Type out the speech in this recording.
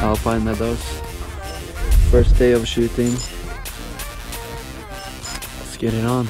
Alpine Meadows. First day of shooting. Let's get it on.